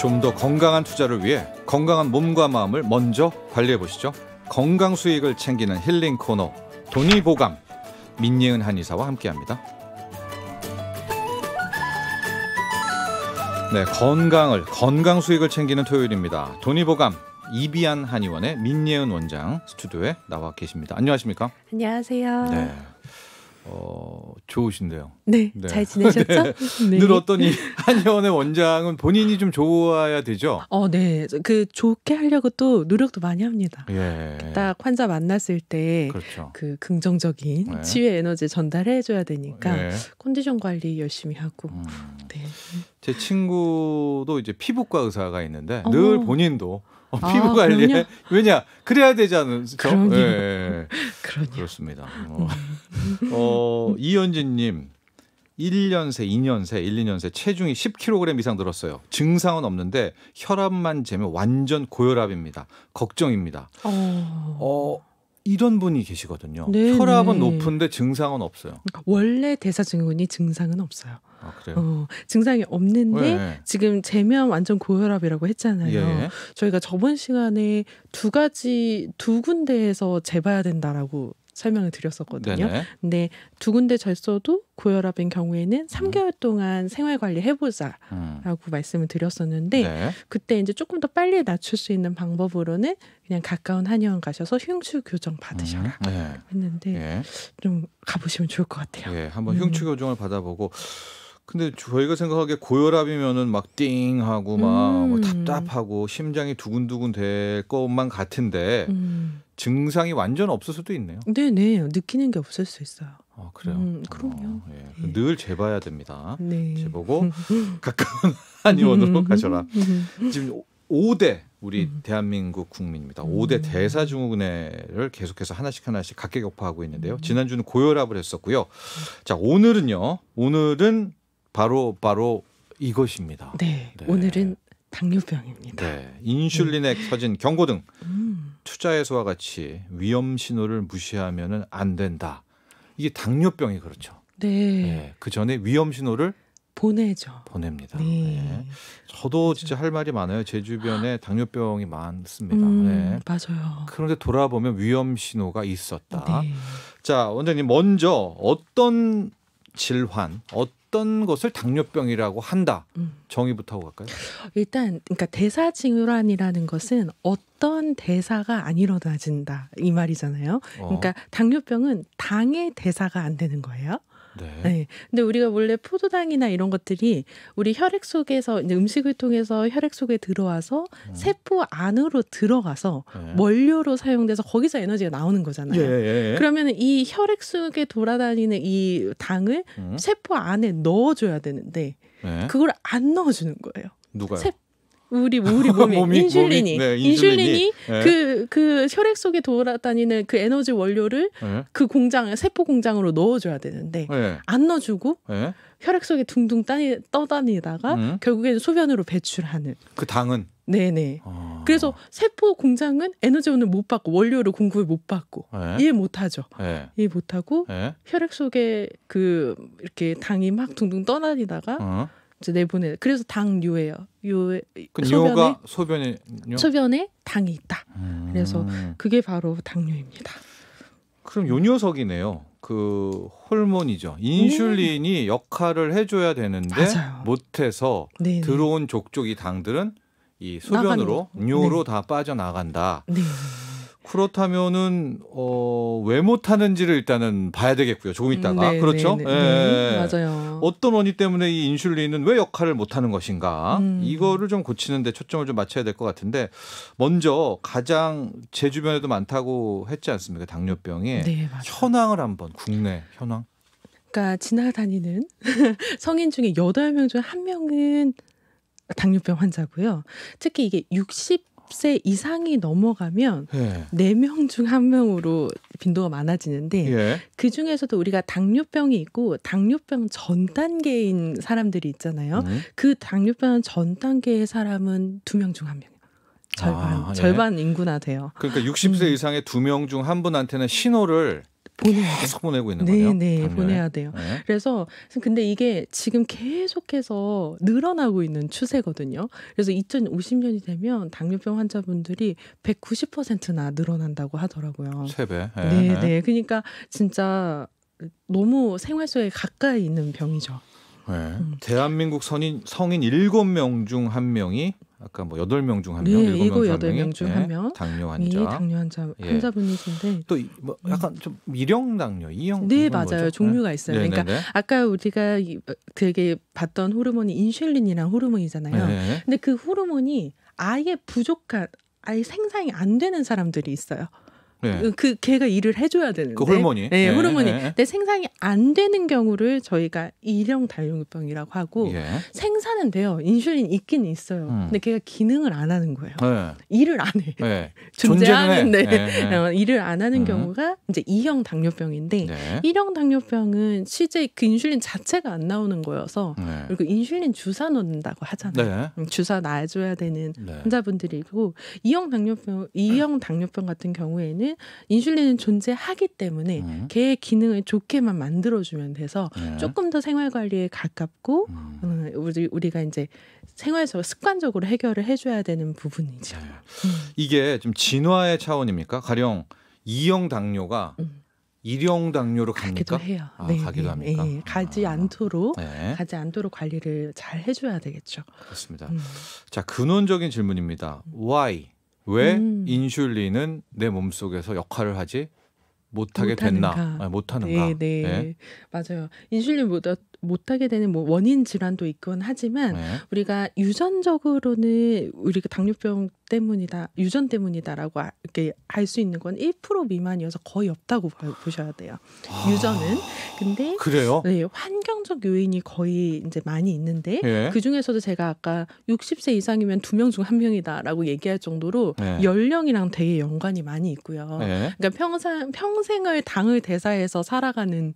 좀더 건강한 투자를 위해 건강한 몸과 마음을 먼저 관리해 보시죠. 건강 수익을 챙기는 힐링 코너 돈이 보감 민예은 한의사와 함께합니다. 네, 건강을 건강 수익을 챙기는 토요일입니다. 돈이 보감 이비안 한의원의 민예은 원장 스튜디오에 나와 계십니다. 안녕하십니까? 안녕하세요. 네. 어, 좋으신데요. 네, 네. 잘 지내셨죠? 네. 늘 어떤 이 한의원의 원장은 본인이 좀 좋아야 되죠. 어, 네. 그 좋게 하려고 또 노력도 많이 합니다. 예. 딱 환자 만났을 때그 그렇죠. 긍정적인 네. 치유의 에너지 전달해 줘야 되니까 예. 컨디션 관리 열심히 하고. 음. 네. 제 친구도 이제 피부과 의사가 있는데 어. 늘 본인도 어, 아, 피부 관리에 그럼요. 왜냐 그래야 되지 않으죠? 그럼요. 예, 그러냐. 그렇습니다. 어, 어, 이현진님 1년새, 2년새, 1, 2년새 체중이 10kg 이상 늘었어요. 증상은 없는데 혈압만 재면 완전 고혈압입니다. 걱정입니다. 어. 어, 이런 분이 계시거든요. 네, 혈압은 네. 높은데 증상은 없어요. 원래 대사증후군이 증상은 없어요. 아, 그래요? 어, 증상이 없는데 네. 지금 재면 완전 고혈압이라고 했잖아요. 예. 저희가 저번 시간에 두 가지 두 군데에서 재봐야 된다라고 설명을 드렸었거든요. 네네. 근데 두 군데 졌어도 고혈압인 경우에는 3개월 동안 생활 관리 해보자라고 음. 말씀을 드렸었는데 네. 그때 이제 조금 더 빨리 낮출 수 있는 방법으로는 그냥 가까운 한의원 가셔서 흉추 교정 받으셔라 음, 네. 했는데 예. 좀 가보시면 좋을 것 같아요. 예, 한번 음. 흉추 교정을 받아보고. 근데 저희가 생각하기에 고혈압이면은 막 띵하고 막뭐 음. 답답하고 심장이 두근두근 될 것만 같은데 음. 증상이 완전 없을 수도 있네요. 네 네 느끼는 게 없을 수 있어요. 아, 그래요. 음, 그럼요. 어, 예. 예. 늘 재봐야 됩니다. 네. 재보고 가까운 한의원으로 음. 가셔라. 음. 지금 5대 우리 음. 대한민국 국민입니다. 음. 5대 대사증후군을 계속해서 하나씩 하나씩 각계격파하고 있는데요. 음. 지난주는 고혈압을 했었고요. 자, 오늘은요. 오늘은 바로 바로 이것입니다. 네, 네. 오늘은 당뇨병입니다. 네. 인슐린에 켜진 경고 등 음. 투자에서와 같이 위험 신호를 무시하면은 안 된다. 이게 당뇨병이 그렇죠. 네, 네. 그 전에 위험 신호를 보내죠. 보냅니다. 네. 네. 저도 진짜 할 말이 많아요. 제 주변에 당뇨병이 많습니다. 음, 네. 맞아요. 그런데 돌아보면 위험 신호가 있었다. 네. 자, 원장님 먼저 어떤 질환, 어떤 것을 당뇨병이라고 한다. 음. 정의부터 하고 갈까요? 일단 그러니까 대사증후군이라는 것은 어떤 대사가 안 일어나진다 이 말이잖아요. 어, 그러니까 당뇨병은 당의 대사가 안 되는 거예요. 네. 네. 근데 우리가 원래 포도당이나 이런 것들이 우리 혈액 속에서 이제 음식을 통해서 혈액 속에 들어와서 음. 세포 안으로 들어가서 네. 원료로 사용돼서 거기서 에너지가 나오는 거잖아요. 예, 예, 예. 그러면 이 혈액 속에 돌아다니는 이 당을 음. 세포 안에 넣어줘야 되는데 네. 그걸 안 넣어주는 거예요. 누가요? 세- 우리 우리 몸에 몸이- 인슐린이 몸이- 네, 인슐린이 네. 그그 혈액 속에 돌아다니는 그 에너지 원료를 네. 그 공장 세포 공장으로 넣어줘야 되는데 네. 안 넣어주고 네. 혈액 속에 둥둥 따니, 떠다니다가 음. 결국에는 소변으로 배출하는 그 당은 네네. 어. 그래서 세포 공장은 에너지원을 못 받고 원료를 공급을 못 받고 네. 이해 못하죠. 네. 이해 못하고 네. 혈액 속에 그 이렇게 당이 막 둥둥 떠다니다가 어. 이제 내보내. 그래서 당뇨예요. 그 소변에 소변이요? 소변에 당이 있다. 음. 그래서 그게 바로 당뇨입니다. 그럼 요 녀석이네요. 그 호르몬이죠. 인슐린이 역할을 해줘야 되는데 맞아요. 못해서 네. 들어온 족족 이 당들은 이 소변으로 나가는 뇨로 다 빠져나간다. 네. 그렇다면은 어, 왜 못하는지를 일단은 봐야 되겠고요. 조금 있다가 네, 그렇죠. 네, 네, 예. 네. 맞아요. 어떤 원인 때문에 이 인슐린은 왜 역할을 못하는 것인가 음. 이거를 좀 고치는데 초점을 좀 맞춰야 될 것 같은데 먼저 가장 제 주변에도 많다고 했지 않습니까 당뇨병이 네. 현황을 한번 국내 현황 그러니까 지나다니는 성인 중에 여덟 명 중 한 명은 당뇨병 환자고요. 특히 이게 60 60세 이상이 넘어가면 예. 네명 중 한 명으로 빈도가 많아지는데 예. 그 중에서도 우리가 당뇨병이 있고 당뇨병 전 단계인 사람들이 있잖아요. 음. 그 당뇨병 전 단계의 사람은 두 명 중 한 명. 절반 아, 예. 절반 인구나 돼요. 그러니까 60세 음. 이상의 두 명 중 한 분한테는 신호를 보내야 돼. 계속 보내고 있는 네, 거예요. 네, 당뇨에. 보내야 돼요. 네. 그래서 근데 이게 지금 계속해서 늘어나고 있는 추세거든요. 그래서 2050년이 되면 당뇨병 환자분들이 190%나 늘어난다고 하더라고요. 세 배. 예. 네, 예. 네. 그러니까 진짜 너무 생활 속에 가까이 있는 병이죠. 네. 음. 대한민국 성인 성인 7명 중한 명이 아까 뭐 8명 중 한 명, 네, 7명 일곱, 중한 여덟 명중 예, 한 명. 당뇨 이 환자. 당뇨 환자 예. 환자분이신데 또 뭐 약간 좀 미령 당뇨, 이형 네, 맞아요. 뭐죠? 종류가 있어요. 네. 그러니까 네네네. 아까 우리가 이- 되게 봤던 호르몬이 인슐린이란 호르몬이잖아요. 네. 근데 그 호르몬이 아예 부족한 아예 생산이 안 되는 사람들이 있어요. 네. 그- 그 걔가 일을 해줘야 되는데. 그 호르몬이. 네, 예, 호르몬이. 예. 근데 생산이 안 되는 경우를 저희가 일형 당뇨병이라고 하고 예. 생산은 돼요. 인슐린 있긴 있어요. 음. 근데 걔가 기능을 안 하는 거예요. 네. 일을 안 해. 네. 존재하는데. 어, 일을 안 하는 음. 경우가 이제 이형 당뇨병인데 네. 일형 당뇨병은 실제 그 인슐린 자체가 안 나오는 거여서 네. 그리고 인슐린 주사 놓는다고 하잖아요. 네. 음, 주사 놔줘야 되는 네. 환자분들이고 이형 당뇨병 이형 당뇨병 같은 경우에는 인슐린은 존재하기 때문에 음. 걔의 기능을 좋게만 만들어주면 돼서 네. 조금 더 생활 관리에 가깝고 음. 음, 우리 우리가 이제 생활적 습관적으로 해결을 해줘야 되는 부분이죠. 네. 음. 이게 좀 진화의 차원입니까? 가령 이형 당뇨가 음. 일형 당뇨로 가기도? 해요. 아, 가기도 합니까? 예, 가지 아. 않도록 네. 가지 않도록 관리를 잘 해줘야 되겠죠. 그렇습니다. 음. 자 근원적인 질문입니다. Why? 왜 음. 인슐린은 내 몸속에서 역할을 하지 못하게 못하는가. 됐나? 아, 못하는가? 네, 네, 네. 맞아요. 인슐린 못 못하게 되는 뭐 원인 질환도 있곤 하지만 네. 우리가 유전적으로는 우리가 당뇨병 때문이다, 유전 때문이다라고 아- 이렇게 알 수 있는 건 1% 미만이어서 거의 없다고 봐- 보셔야 돼요. 아, 유전은 근데 그래요? 네, 환경적 요인이 거의 이제 많이 있는데 예. 그 중에서도 제가 아까 60세 이상이면 두 명 중 한 명이다라고 얘기할 정도로 네. 연령이랑 되게 연관이 많이 있고요. 네. 그러니까 평생 평생을 당을 대사해서 살아가는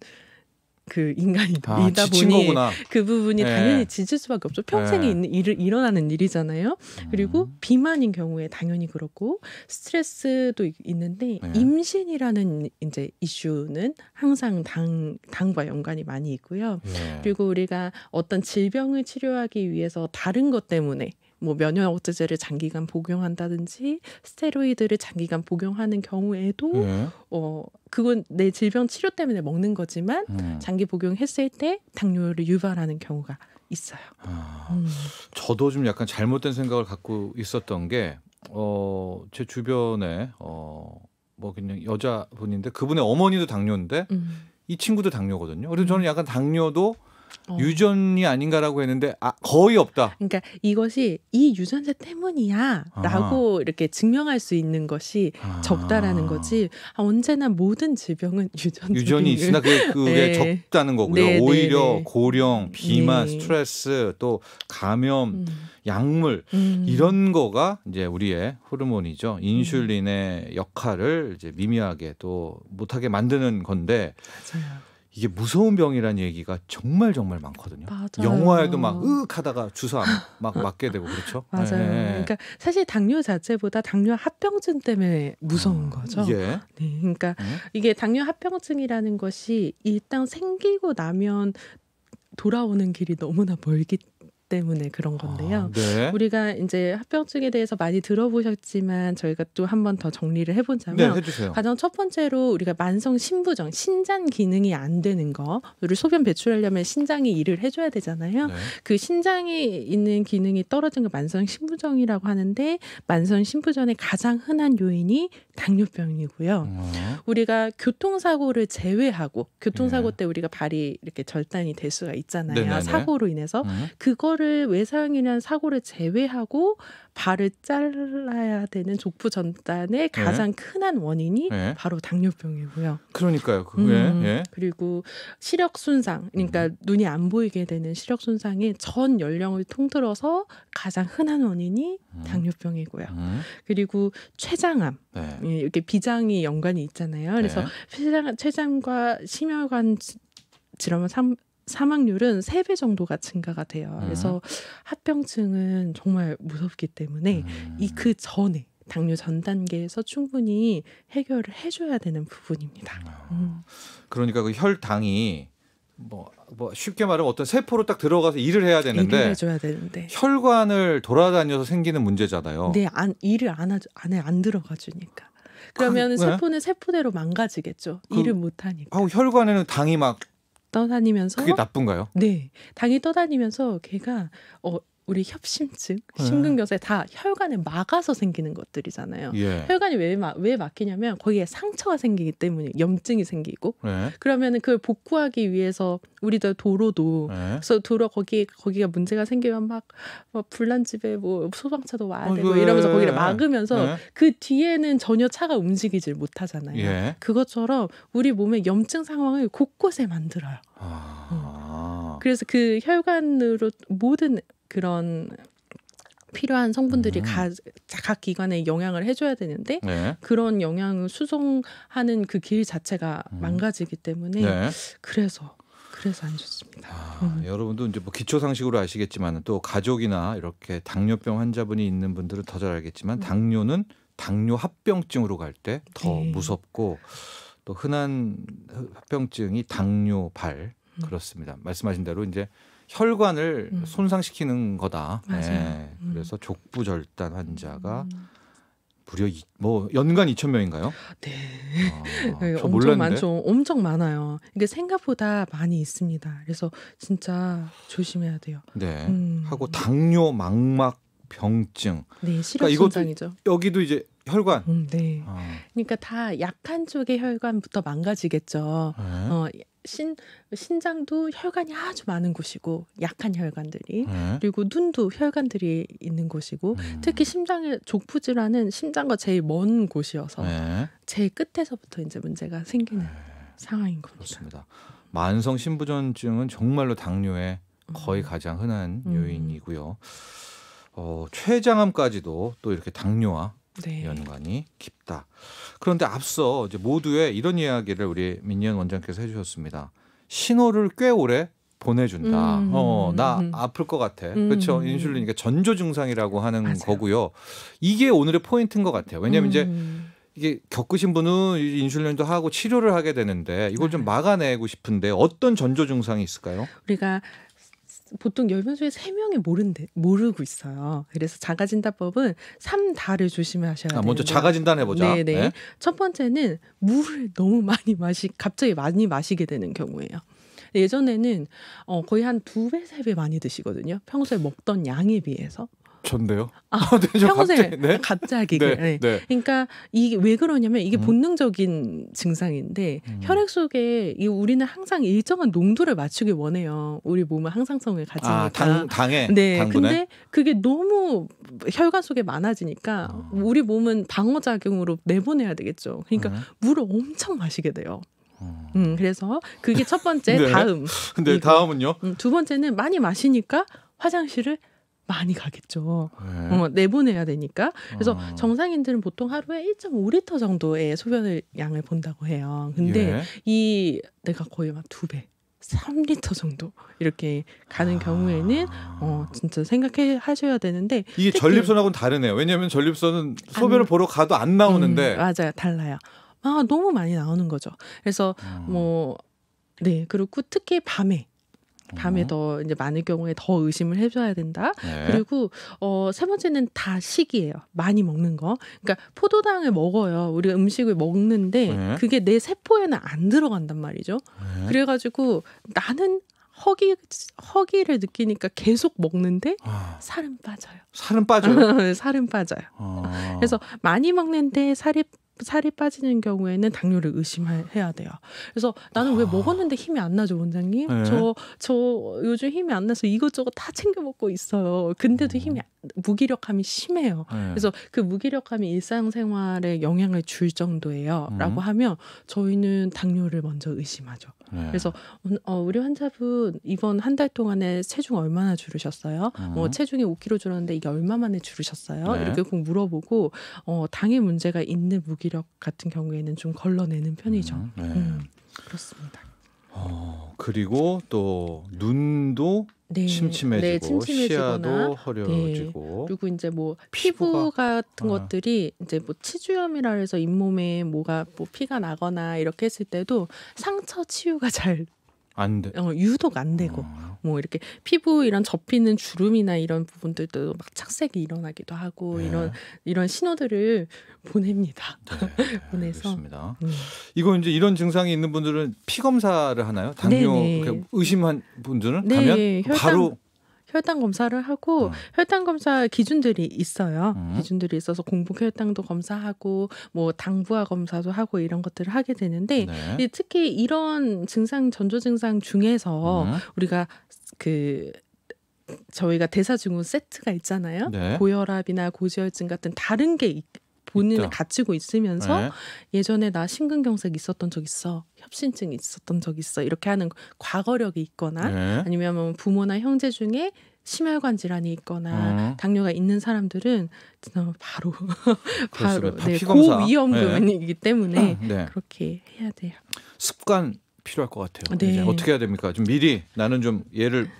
그 인간이다 아, 보니 거구나. 그 부분이 네. 당연히 지칠 수밖에 없죠. 평생에 네. 있는 일, 일어나는 일이잖아요. 그리고 음. 비만인 경우에 당연히 그렇고 스트레스도 있- 있는데 네. 임신이라는 이제 이슈는 항상 당 당과 연관이 많이 있고요. 예. 그리고 우리가 어떤 질병을 치료하기 위해서 다른 것 때문에 뭐 면역 억제제를 장기간 복용한다든지 스테로이드를 장기간 복용하는 경우에도 예. 어 그건 내 질병 치료 때문에 먹는 거지만 음. 장기 복용했을 때 당뇨를 유발하는 경우가 있어요. 아, 음. 저도 좀 약간 잘못된 생각을 갖고 있었던 게, 어, 제 주변에, 어, 뭐 그냥 여자분인데 그분의 어머니도 당뇨인데 음. 이 친구도 당뇨거든요. 그래서 저는 약간 당뇨도 어. 유전이 아닌가라고 했는데 아, 거의 없다. 그러니까 이것이 이 유전자 때문이야라고 이렇게 증명할 수 있는 것이 아. 적다라는 거지. 아, 언제나 모든 질병은 유전 유전이 있으나 그게, 그게 네. 적다는 거고요. 네, 네, 오히려 네. 고령, 비만, 네. 스트레스, 또 감염, 음. 약물 음. 이런 거가 이제 우리의 호르몬이죠. 인슐린의 역할을 이제 미미하게 또 못하게 만드는 건데 맞아요. 이게 무서운 병이라는 얘기가 정말 정말 많거든요. 맞아요. 영화에도 막 으윽 하다가 주사 막 맞게 되고 그렇죠. 맞아요. 예. 그러니까 사실 당뇨 자체보다 당뇨 합병증 때문에 무서운 거죠. 예. 네, 그러니까 음. 이게 당뇨 합병증이라는 것이 일단 생기고 나면 돌아오는 길이 너무나 멀기 때문에 그런 건데요. 아, 네. 우리가 이제 합병증에 대해서 많이 들어보셨지만 저희가 또 한 번 더 정리를 네, 해보자면 해주세요. 가장 첫 번째로 우리가 만성 신부정, 신장 기능이 안 되는 거, 우리 소변 배출하려면 신장이 일을 해줘야 되잖아요. 네. 그 신장에 있는 기능이 떨어진 걸 만성 신부정이라고 하는데 만성 신부전의 가장 흔한 요인이 당뇨병이고요. 어, 우리가 교통사고를 제외하고 교통사고 예. 때 우리가 발이 이렇게 절단이 될 수가 있잖아요. 네네네. 사고로 인해서 음. 그걸 이거를 외상이라는 사고를 제외하고 발을 잘라야 되는 족부 전단의 가장 큰한 원인이 네. 바로 당뇨병이고요. 그러니까요. 그, 음, 예, 예. 그리고 시력 손상, 그러니까 음. 눈이 안 보이게 되는 시력 손상의 전 연령을 통틀어서 가장 흔한 원인이 음. 당뇨병이고요. 음, 그리고 췌장암, 네. 예, 이렇게 비장이 연관이 있잖아요. 그래서 네. 췌장, 췌장과 심혈관 지- 질환 삼, 사망률은 세 배 정도가 증가가 돼요. 음. 그래서 합병증은 정말 무섭기 때문에 음. 이그 전에 당뇨 전 단계에서 충분히 해결을 해줘야 되는 부분입니다. 음. 그러니까 그 혈당이 뭐, 뭐 쉽게 말하면 어떤 세포로 딱 들어가서 일을 해야 일을 되는데 해줘야 되는데. 혈관을 돌아다녀서 생기는 문제잖아요. 네, 안, 일을 안 하죠. 안에 안 들어가 주니까. 그러면 그- 네. 세포는 세포대로 망가지겠죠. 그- 일을 못 하니까. 아우 혈관에는 당이 막 떠다니면서 그게 나쁜가요? 네, 당이 떠다니면서 걔가 어 우리 협심증, 네. 심근경색 다 혈관에 막아서 생기는 것들이잖아요. 예. 혈관이 왜, 막, 왜 막히냐면 거기에 상처가 생기기 때문에 염증이 생기고 네. 그러면은 그걸 복구하기 위해서 우리들 도로도 네. 그래서 도로 거기 거기가 문제가 생기면 막, 막 불난 집에 뭐 소방차도 와야 어, 되고 예, 이러면서 예, 거기를 예. 막으면서 네. 그 뒤에는 전혀 차가 움직이질 못하잖아요. 예. 그것처럼 우리 몸의 염증 상황을 곳곳에 만들어요. 아. 그래서 그 혈관으로 모든 그런 필요한 성분들이 음. 가, 각 기관에 영향을 해줘야 되는데 네. 그런 영향을 수송하는 그 길 자체가 음. 망가지기 때문에 네. 그래서 그래서 안 좋습니다. 아, 음. 여러분도 이제 뭐 기초 상식으로 아시겠지만 또 가족이나 이렇게 당뇨병 환자분이 있는 분들은 더 잘 알겠지만 음. 당뇨는 당뇨 합병증으로 갈 때더 네. 무섭고 또 흔한 합병증이 당뇨발 음. 그렇습니다. 말씀하신 대로 이제 혈관을 음. 손상시키는 거다. 예. 음. 그래서 족부절단 환자가 음. 무려 이, 뭐 연간 2천 명인가요? 네. 아, 네, 저 엄청 몰랐는데. 많죠. 엄청 많아요. 이게 생각보다 많이 있습니다. 그래서 진짜 조심해야 돼요. 네. 음. 하고 당뇨 망막 병증 네, 시력 그러니까. 여기도 이제 혈관. 음, 네. 아, 그러니까 다 약한 쪽의 혈관부터 망가지겠죠. 네. 어, 신 신장도 혈관이 아주 많은 곳이고 약한 혈관들이 네. 그리고 눈도 혈관들이 있는 곳이고 음. 특히 심장의 족부 질환은 심장과 제일 먼 곳이어서 네. 제일 끝에서부터 이제 문제가 생기는 상황인 겁니다. 그렇습니다. 만성 신부전증은 정말로 당뇨의 거의 음. 가장 흔한 음. 요인이고요. 어, 췌장암까지도 또 이렇게 당뇨와 네. 연관이 깊다. 그런데 앞서 이제 모두의 이런 이야기를 우리 민니언 원장께서 해주셨습니다. 신호를 꽤 오래 보내준다. 음. 어, 나 음. 아플 것 같아. 음. 그렇죠. 인슐린, 그러니까 전조 증상이라고 하는 맞아요. 거고요. 이게 오늘의 포인트인 것 같아요. 왜냐하면 이제 음. 이게 겪으신 분은 이 인슐린도 하고 치료를 하게 되는데 이걸 좀 네. 막아내고 싶은데 어떤 전조 증상이 있을까요? 우리가 보통 열 명 중에 세명이 모른대, 모르고 있어요. 그래서 자가 진단법은 삼다를 조심하셔야 돼요. 아, 먼저 자가 진단해 보자. 네 네. 첫 번째는 물을 너무 많이 마시, 갑자기 많이 마시게 되는 경우예요. 예전에는 어, 거의 한 두 배, 세 배 많이 드시거든요. 평소에 먹던 양에 비해서. 전데요. 아, 네, 저 평소에 갑자기, 네. 갑자기 네. 네. 네. 그러니까 이게 왜 그러냐면 이게 음. 본능적인 증상인데 음. 혈액 속에 이 우리는 항상 일정한 농도를 맞추기 원해요. 우리 몸은 항상성을 가지니까. 아, 당 당에 네, 당분에. 근데 그게 너무 혈관 속에 많아지니까 어. 우리 몸은 방어 작용으로 내보내야 되겠죠. 그러니까 음. 물을 엄청 마시게 돼요. 음. 음, 그래서 그게 첫 번째 네. 다음. 근데. 다음은요? 음, 두 번째는 많이 마시니까 화장실을 많이 가겠죠. 네. 어, 내보내야 되니까. 그래서 어. 정상인들은 보통 하루에 1.5리터 정도의 소변을 양을 본다고 해요. 근데 예. 이 내가 거의 막 두 배, 3리터 정도 이렇게 가는 경우에는 아. 어 진짜 생각해 하셔야 되는데 이게 전립선하고는 다르네요. 왜냐하면 전립선은 소변을 안- 보러 가도 안 나오는데 음, 맞아요 달라요. 아 너무 많이 나오는 거죠. 그래서 음. 뭐네 그리고 특히 밤에 밤에 음. 더 이제 많을 경우에 더 의심을 해줘야 된다. 네. 그리고 어 세 번째는 다 식이에요. 많이 먹는 거. 그러니까 포도당을 먹어요. 우리가 음식을 먹는데 네. 그게 내 세포에는 안 들어간단 말이죠. 네. 그래가지고 나는 허기 허기를 느끼니까 계속 먹는데 아, 살은 빠져요. 살은 빠져요. 살은 빠져요. 어. 그래서 많이 먹는데 살이 살이 빠지는 경우에는 당뇨를 의심해야 돼요. 그래서 나는 왜 아. 먹었는데 힘이 안 나죠, 원장님? 네. 저, 저 요즘 힘이 안 나서 이것저것 다 챙겨 먹고 있어요. 근데도 힘이, 안- 무기력함이 심해요. 네. 그래서 그 무기력함이 일상생활에 영향을 줄 정도예요. 음. 라고 하면 저희는 당뇨를 먼저 의심하죠. 네. 그래서 어, 우리 환자분 이번 한 달 동안에 체중 얼마나 줄으셨어요? 음. 뭐 체중이 5kg 줄었는데 이게 얼마 만에 줄으셨어요? 네. 이렇게 꼭 물어보고 어, 당의 문제가 있는 무기력 같은 경우에는 좀 걸러내는 편이죠. 음, 네. 음, 그렇습니다. 어, 그리고 또 눈도 네, 침침해지고 네, 침침해지거나 시야도 허려지고 그리고 이제 뭐 피부가- 피부 같은 어. 것들이 이제 뭐 치주염이라 해서 잇몸에 뭐가 뭐 피가 나거나 이렇게 했을 때도 상처 치유가 잘 안 돼. 어, 유독 안 되고 어, 뭐 이렇게 피부 이런 접히는 주름이나 이런 부분들도 막 착색이 일어나기도 하고 네. 이런 이런 신호들을 보냅니다. 네, 보내서. 알겠습니다. 음. 이거 이제 이런 증상이 있는 분들은 피 검사를 하나요? 당뇨 네네. 이렇게 의심한 분들은 네, 가면 혈당- 바로 혈당 검사를 하고 어. 혈당 검사 기준들이 있어요. 음. 기준들이 있어서 공복 혈당도 검사하고 뭐 당부화 검사도 하고 이런 것들을 하게 되는데 네. 이 특히 이런 증상 전조 증상 중에서 음. 우리가 그 저희가 대사증후 세트가 있잖아요. 네. 고혈압이나 고지혈증 같은 다른 게 있- 본인을. 가지고 있으면서 네. 예전에 나 심근경색 있었던 적 있어, 협신증 있었던 적 있어 이렇게 하는 과거력이 있거나 네. 아니면 뭐 부모나 형제 중에 심혈관 질환이 있거나 음. 당뇨가 있는 사람들은 바로 바로. 네. 고위험군이기 때문에 네. 그렇게 해야 돼요. 습관 필요할 것 같아요. 네. 이제 어떻게 해야 됩니까? 좀 미리 나는 좀 얘를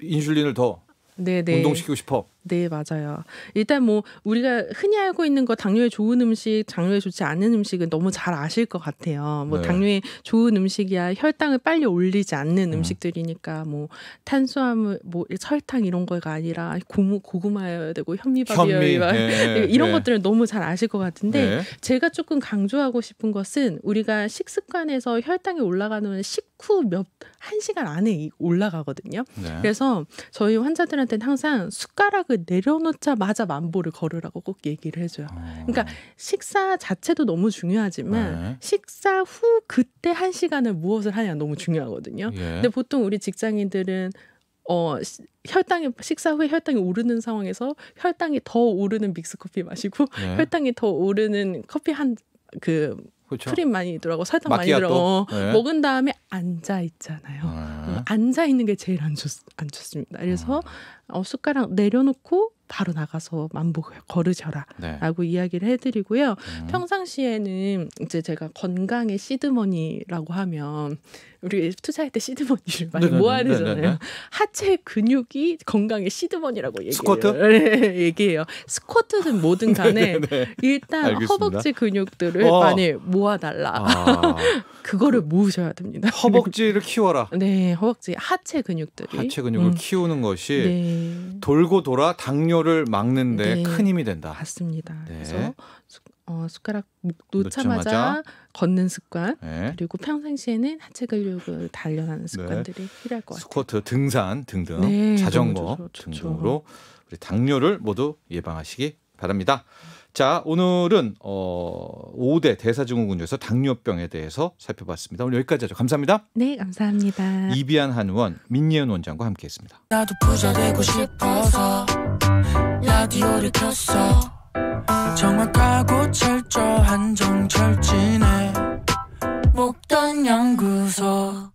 인슐린을 더 네, 네. 운동시키고 싶어. 네, 맞아요. 일단 뭐 우리가 흔히 알고 있는 거 당뇨에 좋은 음식, 당뇨에 좋지 않은 음식은 너무 잘 아실 것 같아요. 뭐 네. 당뇨에 좋은 음식이야 혈당을 빨리 올리지 않는 음. 음식들이니까 뭐 탄수화물, 뭐 설탕 이런 거가 아니라 고무, 고구마여야 되고 현미밥이어야 현미 네. 이런 네. 것들은 너무 잘 아실 것 같은데 네. 제가 조금 강조하고 싶은 것은 우리가 식습관에서 혈당이 올라가는 식후 몇 한 시간 안에 이- 올라가거든요. 네. 그래서 저희 환자들한테는 항상 숟가락을 내려놓자마자 만보를 걸으라고 꼭 얘기를 해줘요. 어. 그러니까 식사 자체도 너무 중요하지만 네. 식사 후 그때 한 시간을 무엇을 하냐 너무 중요하거든요. 예. 근데 보통 우리 직장인들은 어 시- 혈당이 식사 후에 혈당이 오르는 상황에서 혈당이 더 오르는 믹스 커피 마시고 네. 혈당이 더 오르는 커피 한그 그렇죠. 크림 많이 들어가고 설탕 많이 마키아토. 들어 네. 먹은 다음에 앉아 있잖아요. 네. 앉아 있는 게 제일 안, 좋, 안 좋습니다. 그래서 어, 숟가락 내려놓고 바로 나가서 만보 걸으셔라. 네. 라고 이야기를 해드리고요. 음. 평상시에는 이제 제가 건강의 시드머니라고 하면 우리 투자할 때 시드머니를 많이 네네네, 모아야 되잖아요. 네네네. 하체 근육이 건강의 시드머니라고 얘기해요. 스쿼트? 네, 얘기해요. 스쿼트든 뭐든 간에 네. 일단 알겠습니다. 허벅지 근육들을 어. 많이 모아달라. 아, 그거를 모으셔야 됩니다. 허벅지를 키워라. 네, 허벅지 하체 근육들이 하체 근육을 음. 키우는 것이 네, 돌고 돌아 당뇨를 막는데 네. 큰 힘이 된다. 맞습니다. 네. 그래서 수- 어, 숟가락 목 놓자마자, 놓자마자. 걷는 습관 네. 그리고 평상시에는 하체 근육을 단련하는 습관들이 필요할 것 같아요. 스쿼트, 등산 등등, 네, 자전거 좋죠, 좋죠. 등등으로 우리 당뇨를 모두 예방하시기 바랍니다. 자, 오늘은 어, 5대 대사증후군 중에서 당뇨병에 대해서 살펴봤습니다. 오늘 여기까지 하죠. 감사합니다. 네, 감사합니다. 이비안 한의원 민예은 원장과 함께했습니다. 나도 부자 되고 싶어서 라디오를 켰어 정확하고 철저한 정철진의 목돈 연구소